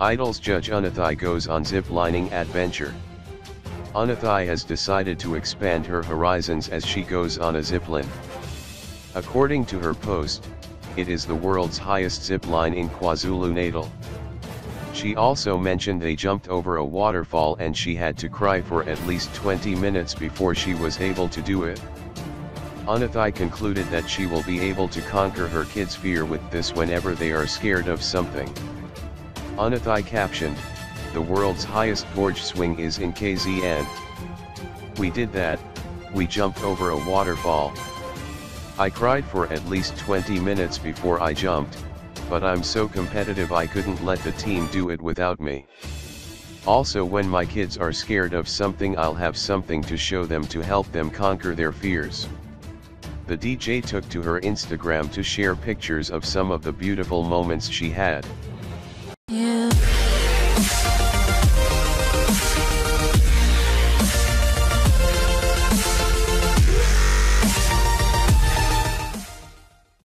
Idols judge Unathi goes on zip lining adventure. Unathi has decided to expand her horizons as she goes on a zipline. According to her post, it is the world's highest zip line in KwaZulu-Natal. She also mentioned they jumped over a waterfall and she had to cry for at least 20 minutes before she was able to do it. Unathi concluded that she will be able to conquer her kids' fear with this whenever they are scared of something. Unathi captioned, the world's highest gorge swing is in KZN. We did that, we jumped over a waterfall. I cried for at least 20 minutes before I jumped, but I'm so competitive I couldn't let the team do it without me. Also when my kids are scared of something I'll have something to show them to help them conquer their fears. The DJ took to her Instagram to share pictures of some of the beautiful moments she had.